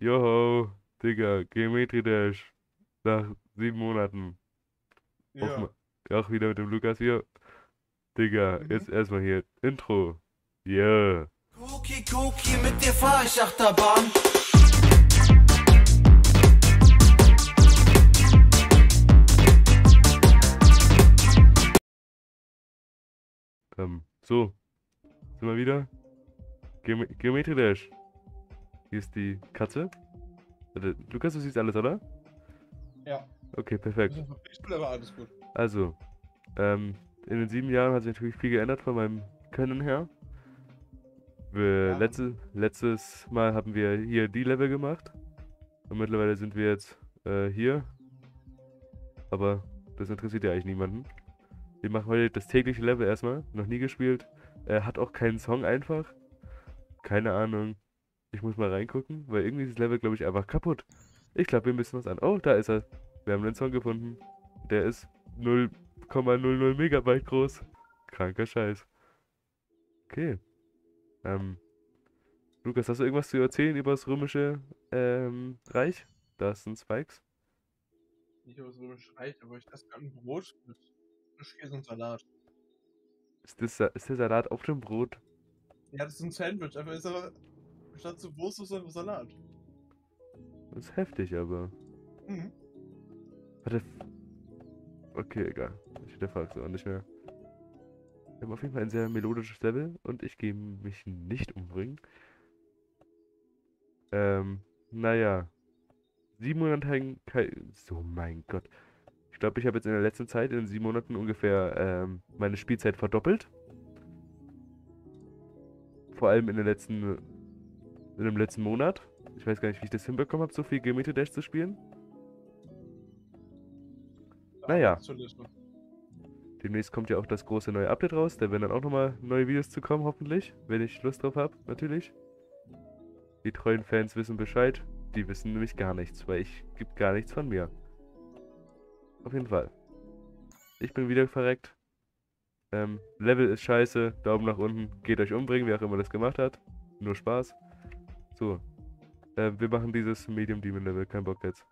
Joho, Digga, Geometry Dash. Nach sieben Monaten. Auch, Ja. mal- auch wieder mit dem Lukas hier. Digga, Mhm. jetzt erstmal hier Intro. Yeah. Cookie, Cookie, mit dir fahr ich Achterbahn. Ähm, so. Sind wir wieder? Geome Geometry Dash. Hier ist die Katze. Warte, Lukas, du siehst alles, oder? Ja. Okay, perfekt. aber alles gut. Also, ähm, in den sieben Jahren hat sich natürlich viel geändert von meinem Können her. Ja. letzte, letztes Mal haben wir hier die Level gemacht. Und mittlerweile sind wir jetzt äh, hier. Aber das interessiert ja eigentlich niemanden. Wir machen heute das tägliche Level erstmal. Noch nie gespielt. Er hat auch keinen Song einfach. Keine Ahnung. Ich muss mal reingucken, weil irgendwie ist das Level, glaube ich, einfach kaputt. Ich glaube, wir müssen was an. Oh, da ist er. Wir haben einen Song gefunden. Der ist 0,00 Megabyte groß. Kranker Scheiß. Okay. Ähm. Lukas, hast du irgendwas zu erzählen über das römische ähm, Reich? Das sind Spikes. Nicht über so Reich, aber ich esse gerade ein Brot mit Frischkäse und Salat. Ist, das, ist der Salat auf dem Brot? Ja, das ist ein Sandwich, aber ist aber statt zu Wurst ist einfach Salat. Das ist heftig, aber. Mhm. Warte. Okay, egal. Ich hinterfrage es auch nicht mehr. Wir haben auf jeden Fall ein sehr melodisches Level und ich gehe mich nicht umbringen. Ähm, naja. Sieben Monate hängen kei- So, mein Gott. Ich glaube, ich habe jetzt in der letzten Zeit, in sieben Monaten ungefähr, ähm, meine Spielzeit verdoppelt. Vor allem in den letzten, in dem letzten Monat. Ich weiß gar nicht, wie ich das hinbekommen habe, so viel Geometry Dash zu spielen. Naja. Demnächst kommt ja auch das große neue Update raus. Da werden dann auch nochmal neue Videos zu kommen, hoffentlich. Wenn ich Lust drauf habe, natürlich. Die treuen Fans wissen Bescheid. Die wissen nämlich gar nichts, weil ich gibt gar nichts von mir. Auf jeden Fall. Ich bin wieder verreckt. Ähm, Level ist scheiße. Daumen nach unten. Geht euch umbringen, wer auch immer das gemacht hat. Nur Spaß. So. Äh, wir machen dieses Medium Demon Level. Kein Bock jetzt.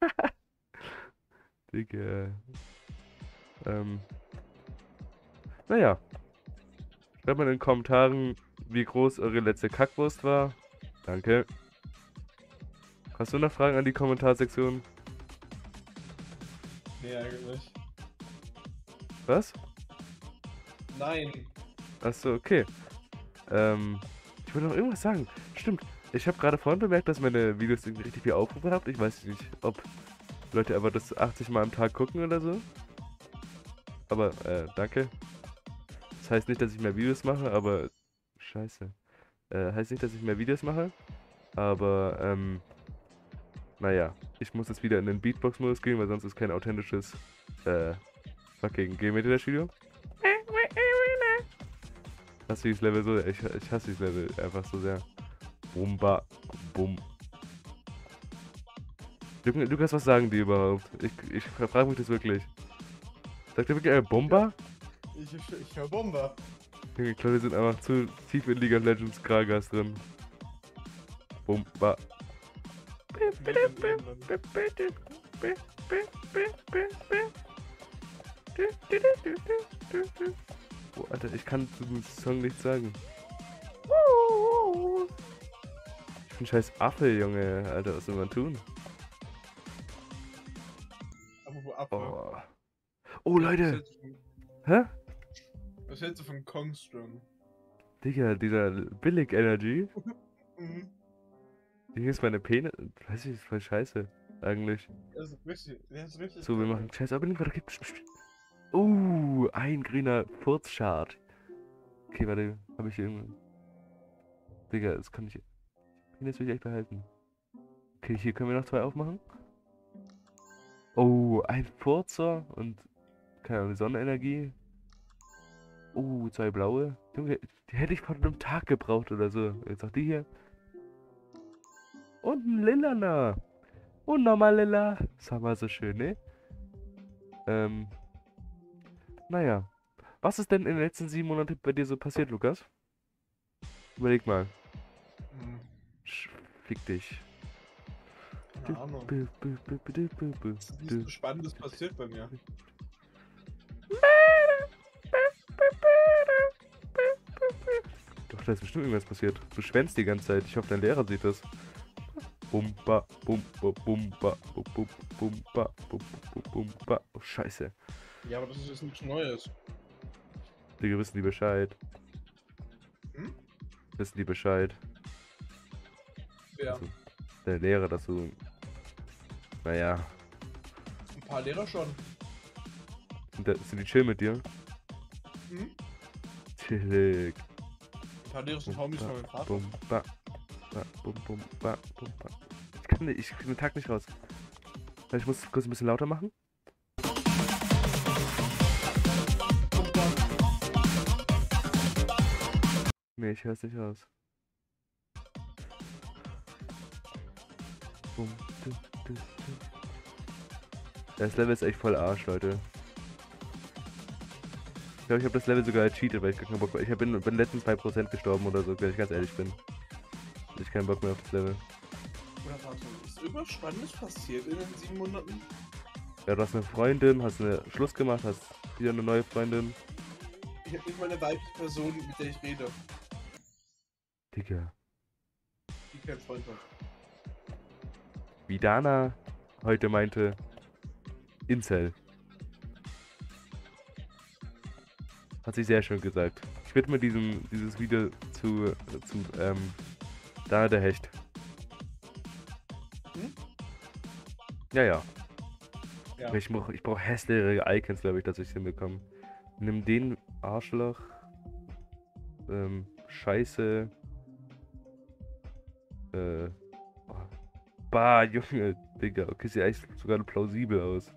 Digga. Ähm. Naja. Schreibt mal in den Kommentaren, wie groß eure letzte Kackwurst war. Danke. Hast du noch Fragen an die Kommentarsektion? Nee, eigentlich. Was? Nein. Achso, okay. Ähm, wollte noch irgendwas sagen. Stimmt. Ich habe gerade vorhin bemerkt, dass meine Videos irgendwie richtig viel Aufrufe haben. Ich weiß nicht, ob Leute aber das 80 Mal am Tag gucken oder so. Aber, äh, danke. Das heißt nicht, dass ich mehr Videos mache, aber. Scheiße. Äh, heißt nicht, dass ich mehr Videos mache. Aber, ähm. Naja. Ich muss jetzt wieder in den Beatbox-Modus gehen, weil sonst ist kein authentisches, äh, fucking. Ich hasse dieses Level so, ich, ich hasse dieses Level einfach so sehr. Bumba, bum. Lu- Lukas, was sagen die überhaupt? Ich, ich frage mich das wirklich. Sagt er wirklich ein Bomber? Ich, ich, ich höre Bomber. Junge, Ich glaube, die sind einfach zu tief in League of Legends Kragas drin. Bomba. Oh, Alter, ich kann zu dem Song nichts sagen. Ich bin scheiß Affe, Junge. Alter, was soll man tun? Apropos Apfel. Oh, oh Leute. Hä? Was hältst du von Kongström? Digga, dieser Billig Energy. Mhm. Hier ist meine Penis. Weiß ich, ist voll scheiße. Eigentlich. Das ist richtig. Das ist richtig. So, wir machen scheiß Opening. Uh, ein grüner Furzschart. Okay, warte. Hab ich hier irgendwo. Digga, das kann ich. Penis will ich echt behalten. Okay, hier können wir noch zwei aufmachen. Oh, ein Furzer und. Keine Ahnung, Sonnenenergie. Oh, zwei blaue. Junge, die hätte ich vor einem Tag gebraucht oder so. Jetzt auch die hier. Und ein Lilaner. Und nochmal lila. Das war mal so schön, ne? Ähm. Naja. Was ist denn in den letzten sieben Monaten bei dir so passiert, Lukas? Überleg mal. Sch- Fick dich. Keine Ahnung. Bu- bu- bu- bu- bu- bu- bu- Es ist du- nicht so Spannendes passiert bei mir. Doch, da ist bestimmt irgendwas passiert. Du schwänzt die ganze Zeit. Ich hoffe, dein Lehrer sieht das. Bumba, bumba, bumba, bum, bum, bumba, bum, bum, bumba. Oh, scheiße. Ja, aber das ist jetzt nichts Neues. Die wissen die Bescheid. Hm? Wissen die Bescheid. Ja, Also, der Lehrer, dass du. Naja. ein paar Lehrer schon. Sind, da, sind die chill mit dir? Hm? Chillig. Ein paar Lehrer sind Homies von meinem Vater. Bum, ba, ba, bum, bum, ba, bum, ba. Ich kann nicht, ich krieg den Tag nicht raus. Ich muss kurz ein bisschen lauter machen. Nee, ich hör's nicht raus. Bum, du, du, du. Das Level ist echt voll Arsch, Leute. Ich glaube, ich habe das Level sogar cheatet, weil ich gar keinen Bock mehr. Ich hab- bin, bin letzten 2% gestorben oder so, wenn ich ganz ehrlich bin. Ich keinen Bock mehr auf das Level. Oder warte, ist irgendwas Spannendes passiert in den sieben Monaten? Ja, du hast eine Freundin, hast eine Schluss gemacht, hast wieder eine neue Freundin. Ich habe nicht mal eine weibliche Person, mit der ich rede, Digga. die keinen Freund hat. Wie Dana heute meinte, Incel. Hat sie sehr schön gesagt. Ich widme diesem, dieses Video zu, zu ähm, Dana der Hecht. Hm? Ja, ja. Ja. Ich brauche ich brauch hässlichere Icons, glaube ich, dass ich hinbekomme. Nimm den Arschloch. Ähm, Scheiße. Äh. Bah, Junge, Digga. Okay, sieht eigentlich sogar plausibel aus.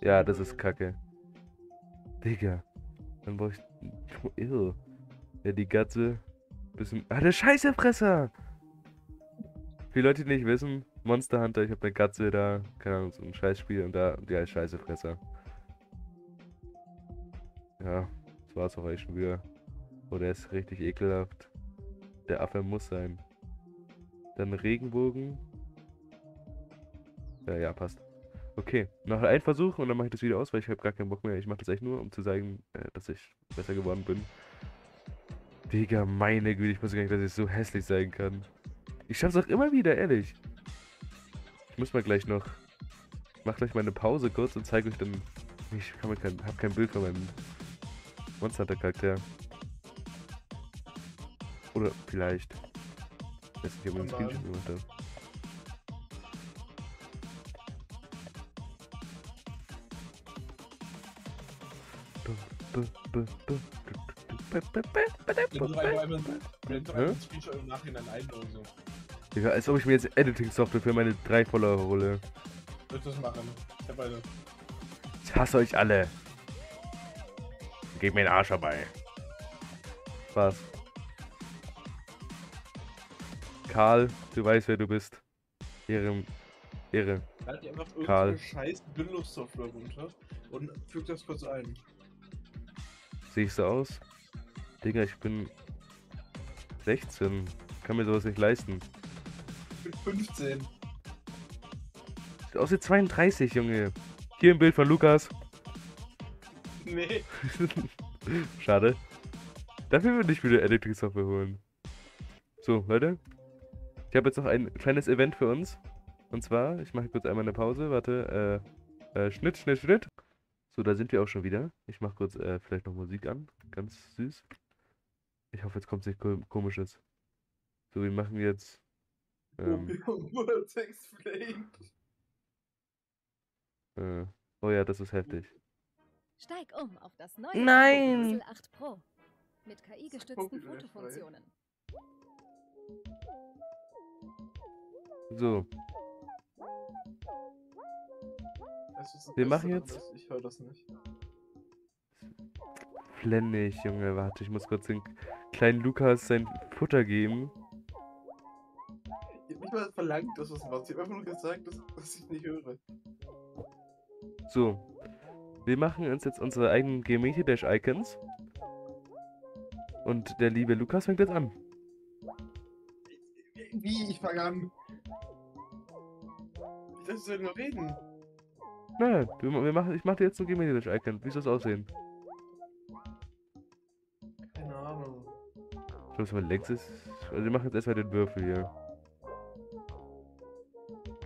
Ja, das ist kacke. Digga. Dann brauch ich. Ew. Ja, die Gatze. Bisschen. Ah, der Scheißefresser! Für Leute, die nicht wissen, Monster Hunter, ich habe eine Katze da, keine Ahnung, so ein Scheißspiel und da, die heißt Scheißefresser. Ja, das war's auch eigentlich schon wieder. Oh, der ist richtig ekelhaft. Der Affe muss sein. Dann Regenbogen. Ja, ja, passt. Okay, noch ein Versuch und dann mache ich das wieder aus, weil ich habe gar keinen Bock mehr. Ich mache das echt nur, um zu zeigen, äh, dass ich besser geworden bin. Digga, meine Güte, ich wusste gar nicht, dass ich so hässlich sein kann. Ich schaff's auch immer wieder, ehrlich. Ich muss mal gleich noch. Ich mach gleich mal eine Pause kurz und zeige euch dann. Ich kann mir kein, hab kein Bild von meinem Monster Hunter Charakter. Oder vielleicht. Ich weiß nicht, ob ich einen. Screenshot gemacht habe. Digga, als ob ich mir jetzt Editing-Software für meine 3 Follower hole. würdest du das machen. Ich hab eine. Ich hasse euch alle. Gebt mir den Arsch dabei. Spaß. Karl, du weißt, wer du bist. Ehre. Ehre. Lad dir einfach Karl. irgendeine scheiß Windows-Software runter und füg das kurz ein. Sehe ich so aus? Digga, ich bin 16. Kann mir sowas nicht leisten. Ich bin 15. Sieht aus wie 32, Junge. Hier ein Bild von Lukas. Nee. Schade. Dafür würde ich wieder Editing-Software holen. So, Leute. Ich habe jetzt noch ein kleines Event für uns. Und zwar, ich mache kurz einmal eine Pause. Warte. Äh, äh, Schnitt, Schnitt, Schnitt. So, da sind wir auch schon wieder. Ich mache kurz äh, vielleicht noch Musik an. Ganz süß. Ich hoffe, jetzt kommt nichts ko komisches. So, wir machen jetzt. Ähm, äh, oh ja, das ist heftig. Steig um auf das neue Nein! Pixel 8 Pro mit KI-gestützten. Fotofunktionen. So, Wir machen jetzt-? Ich höre das nicht. flennig, Junge. Warte, ich muss kurz den kleinen Lukas sein Futter geben. Ich hab nicht mal verlangt, dass du es machst. Ich hab einfach nur gesagt, dass, dass ich nicht höre. So. Wir machen uns jetzt unsere eigenen Geometry Dash Icons. Und der liebe Lukas fängt jetzt an. Wie? Ich fange an. Ich dachte, wir nur reden. Nein, wir, wir machen, ich mache dir jetzt ein Game Dash Icon. Wie soll es aussehen? Keine Ahnung. Schau, was mal längs ist. Also wir machen jetzt erstmal den Würfel hier.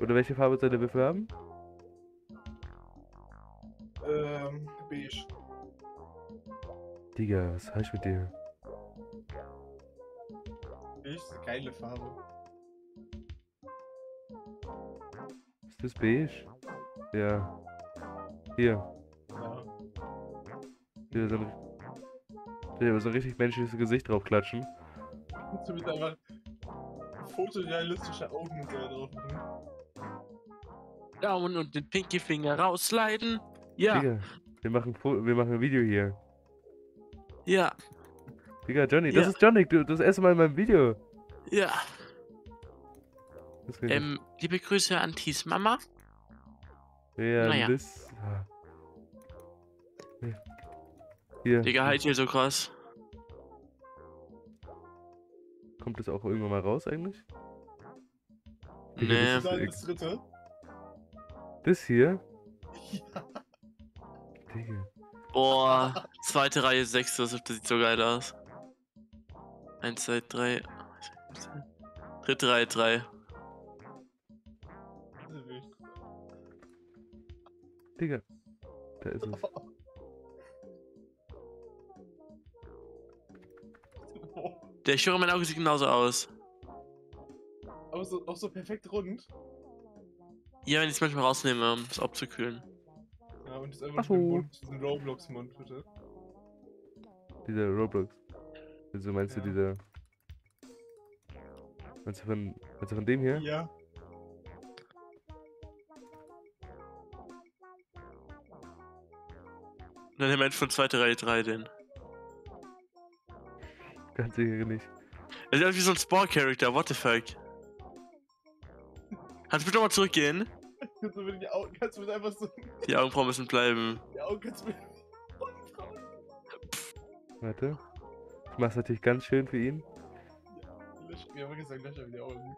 Oder welche Farbe soll der Würfel haben? Ähm, beige. Digga, was heißt mit dir? Beige ist eine geile Farbe. Das beige? Ja. Hier. Ja. Hier so ein, hier so ein richtig menschliches Gesicht drauf klatschen. Kannst du bitte einfach fotorealistische Augen und so drauf machen? Daumen und den Pinky Finger rausleiten. Ja, Digga, wir machen, wir machen ein Video hier. ja, Digga, Johnny, das Ja. ist Johnny, du, das erste Mal in meinem Video. ja. Ähm, liebe Grüße an Tis Mama. ja, naja. das. Hier. Digga, halt hier so krass. Kommt das auch irgendwann mal raus eigentlich? Nee. das das dritte. Das hier? Ja. Digga. Boah, zweite Reihe, sechste, das sieht so geil aus. Eins, zwei, drei. Dritte Reihe, drei. Digga. Da ist es. Oh. Der ich höre, mein Auge sieht genauso aus. Aber so, auch so perfekt rund. Ja, wenn ich es manchmal rausnehme, um es abzukühlen. Ja, und das einfach Ach so. so. Mund, diesen Roblox-Mund, bitte. Dieser Roblox. Also meinst Ja. du dieser. Meinst du von. Meinst du von dem hier? Ja. Nein, er meint von zweite Reihe, drei den. Ganz sicher nicht. Er sieht aus wie so ein Spore-Character, what the fuck. Kannst du bitte nochmal zurückgehen? Kannst du bitte die Augen, kannst du bitte einfach so. Die Augenbrauen müssen bleiben. Die Augen kannst du bitte. Warte. Ich mach's natürlich ganz schön für ihn. Lösch, wir haben gesagt, lösch einfach die Augen.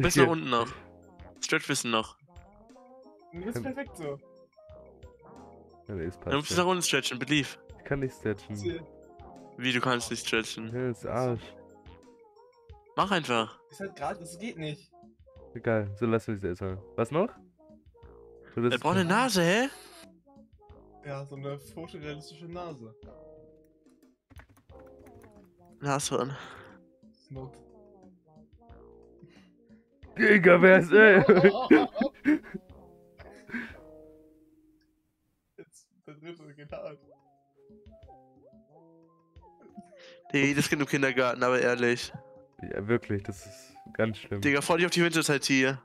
Und bis nach unten noch. Stretchwissen noch. Und das ist perfekt so. Ja, nee, es Du musst passt. nach unten stretchen, believe. Ich kann nicht stretchen. Ist, Wie, du kannst nicht stretchen. Ja, das ist Arsch. Mach einfach. ist halt gerade, das geht nicht. Egal, so lassen wir es erstmal. Was noch? Er braucht eine Nase, hä? Ja, so eine fotorealistische Nase. Nashorn. Snot. Digga, wer ist ey? Jetzt, der dritte geht hart. Nee, das geht im Kindergarten, aber ehrlich. ja, wirklich, das ist ganz schlimm. Digga, vor dich auf die Winterzeit hier.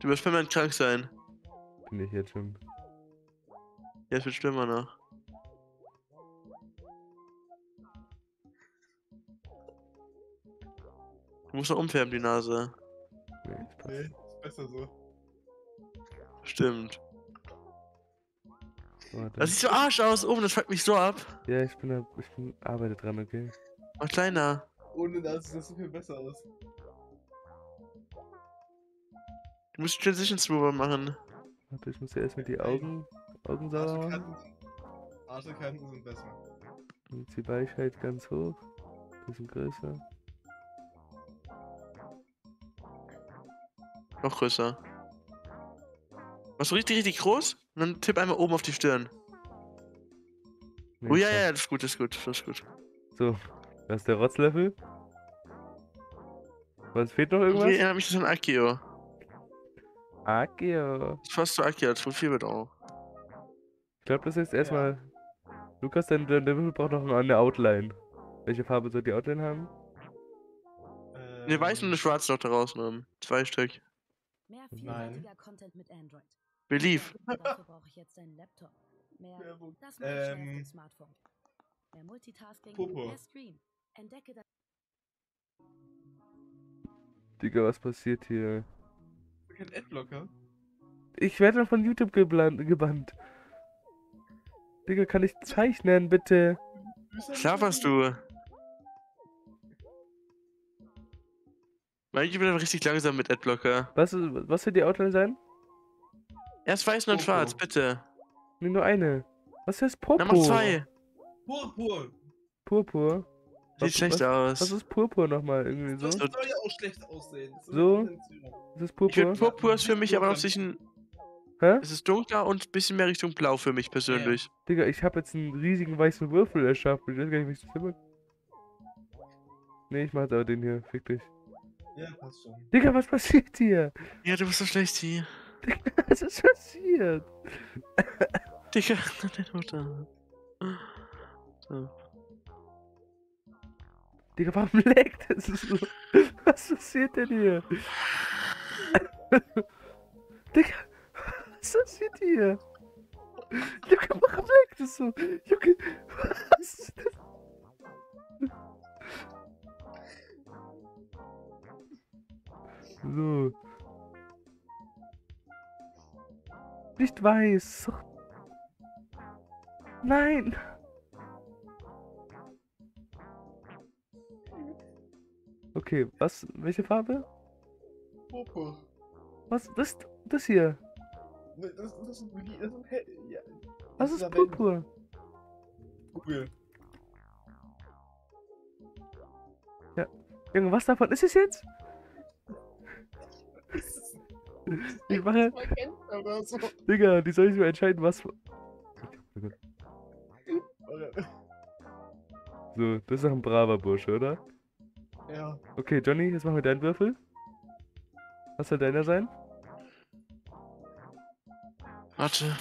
Du wirst permanent krank sein. Bin ich jetzt schon. Ja, es wird schlimmer noch. Du musst noch umfärben, die Nase. Nee, das passt. Nee, ist besser so. Stimmt. Warte. Das sieht so Arsch aus oben, das fuckt mich so ab. Ja, ich bin da, ich bin arbeite dran, okay? Mach kleiner. Ohne das sieht das so viel besser aus. Du musst die Transition Smoother machen. Warte, ich muss ja erstmal die Augen, Augen sauber machen. Arschkanten, Arschkanten sind besser. Und die Weichheit ganz hoch. Bisschen größer. Noch größer. Machst du richtig, richtig groß? Und dann tipp einmal oben auf die Stirn. Nee, Oh ja, passt. ja, das ist gut, das ist gut, das ist gut. So, das ist der Rotzlöffel. Was fehlt noch irgendwas? erinnert mich das an Akio. Akio. Das ist fast so Akio, das Profil wird auch. Ich glaube, das ist erstmal. Lukas, dein, dein Würfel braucht noch eine Outline. Welche Farbe soll die Outline haben? Ähm, Ne, weiß und eine schwarze noch da rausnehmen. Zwei Stück. Mehr vielseitiger Content mit Android. Belief. Dafür brauche ich jetzt einen Laptop. Mehr Werbung. das Ähm, Smartphone. Mehr Multitasking, Popo. mehr Stream. Entdecke das Digga, was passiert hier? Kein Adblocker. ich werde dann von YouTube gebannt. Digga, kann ich zeichnen, bitte? Schlaferst du? Ich bin aber richtig langsam mit Adblocker. Was, ist- was soll die Outline sein? Erst weiß und schwarz, bitte. Nee, nur eine. Was heißt Popo? Dann mach zwei. Purpur. Purpur. Sieht Was- schlecht Was aus. ist Purpur nochmal? Irgendwie so? Das soll ja auch schlecht aussehen. Das ist So? Das ist Ich Purpur? finde, Purpur ist für mich aber noch sich ein. Hä? Es ist dunkler und ein bisschen mehr Richtung Blau für mich persönlich. Digga, ich habe jetzt einen riesigen weißen Würfel erschaffen. Ich weiß gar nicht, wie ich das hinbekomme. Nee, ich mach jetzt aber den hier. Fick dich. Ja, passt schon. Digga, was passiert hier? Ja, du bist so schlecht hier. Was ist passiert? Digga, deine Mutter. So. Digga, warum leckt es so? Was passiert denn hier? Digga, was passiert hier? Junge, warum leckt es so? Junge, was ist das? So. Nicht weiß. Nein. Okay, was? Welche Farbe? Purpur. Was? Das, das hier. Das, das, das ist. Das ist hell. Ja. Was ist. Purpur? Google. Junge, was davon ist es jetzt? Ich mache. So. Digga, die soll sich mal entscheiden, was. So, das ist doch ein braver Bursche, oder? Ja. Okay, Johnny, jetzt machen wir deinen Würfel. Was soll deiner sein? Warte.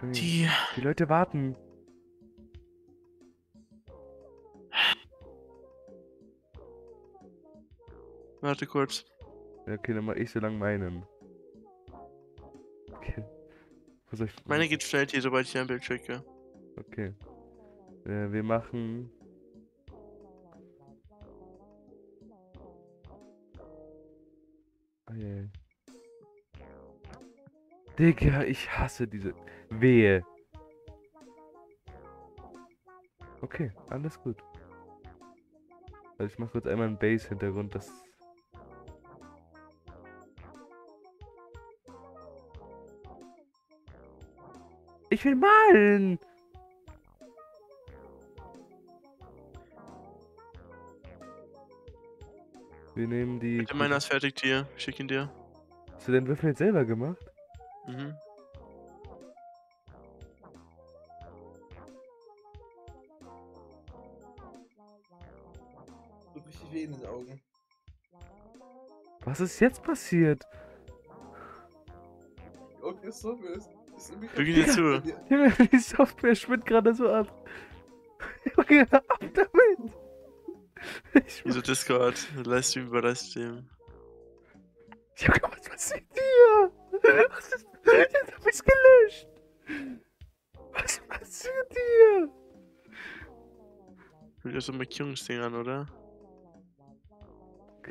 Johnny, Die. die Leute warten. Warte kurz. Ja, okay, dann mach ich so lang meinen. Okay. Was soll ich. Meine geht schnell hier, sobald ich ein Bild schicke. Okay. Äh, wir machen. Eieiei. Digga, ich hasse diese. Wehe. Okay, alles gut. Also ich mach kurz einmal einen Base-Hintergrund, das. Ich will malen! Wir nehmen die. Bitte meiner ist fertig hier. Ich schick ihn dir. Hast du den Würfel jetzt selber gemacht? Mhm. So richtig weh in den Augen. Was ist jetzt passiert? Die Augen ist so ist, ihn dir zu. Die Software schwimmt gerade so ab. Junge, ab damit! Ich, Wieso Discord? Livestream über Livestream. Junge, was passiert hier? Was ist. Jetzt hab ich's gelöscht! Was passiert hier? Will ja so Markierungsding an, oder?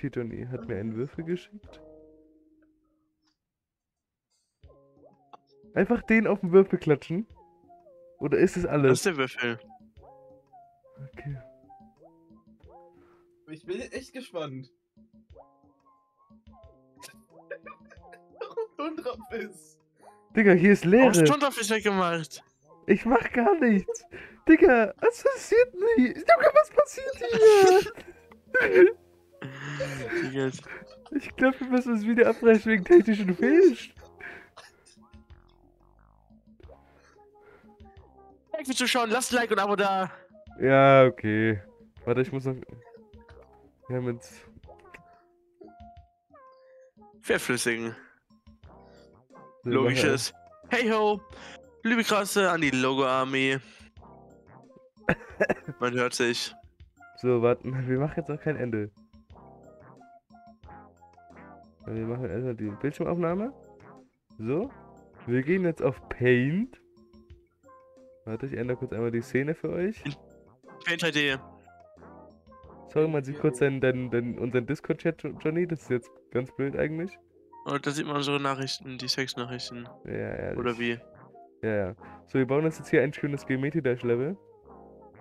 Johnny hat mir einen Würfel geschickt. Einfach den auf den Würfel klatschen? Oder ist es Das alles? ist der Würfel. Okay. Ich bin echt gespannt. Warum du drauf bist. Digga, hier ist Warum hast du drauf nicht weggemacht? Ich mach gar nichts. Digga, was passiert nicht? Junge, was passiert hier? Ich glaube, wir müssen das Video abbrechen wegen technischen Fehlst. Danke fürs Zuschauen, lasst ein Like und ein Abo da. Ja, okay. Warte, ich muss noch. Wir haben jetzt. Verflüssigen. Logisches. Hey ho! Liebe Grüße an die Logo-Armee. Man hört sich. So, warten. Wir machen jetzt auch kein Ende. Wir machen erstmal die Bildschirmaufnahme. So. Wir gehen jetzt auf Paint. Warte, ich ändere kurz einmal die Szene für euch. Paint 3D. Sorry, man sieht kurz deinen, deinen, deinen, unseren Discord-Chat, Johnny. Das ist jetzt ganz blöd eigentlich. Und da sieht man unsere Nachrichten, die Sexnachrichten. Ja, ehrlich. Oder wie? Ja, ja. So, wir bauen uns jetzt hier ein schönes Geometry-Dash-Level.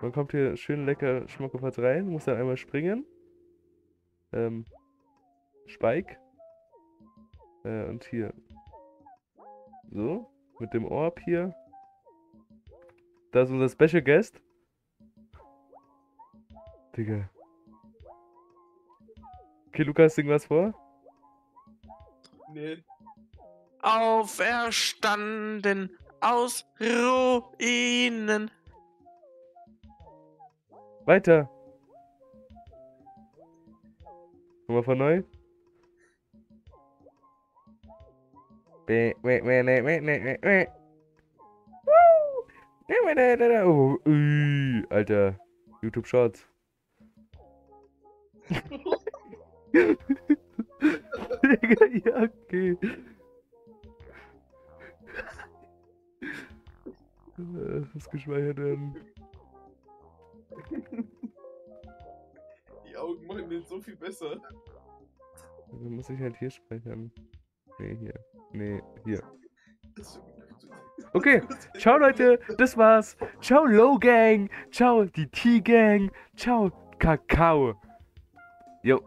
Man kommt hier schön lecker schmuckefatz rein, muss dann einmal springen. Ähm, Spike. Äh, und hier. So, mit dem Orb hier. Da ist unser Special Guest. Digga. Okay, Lukas, sing was vor. Nee. Auferstanden aus Ruinen. Weiter. Nochmal von neu. Bäh, bäh, bäh, bäh, bäh, bäh, bäh, Oh, ui, Alter. YouTube Shorts. Digga, ja, okay. Äh, Das muss gespeichert werden. Die Augen machen den so viel besser. Dann muss ich halt hier speichern. Nee, hier. Nee, hier. Okay, ciao Leute, das war's. Ciao Low Gang. Ciao die T-Gang. Ciao Kakao. Jo.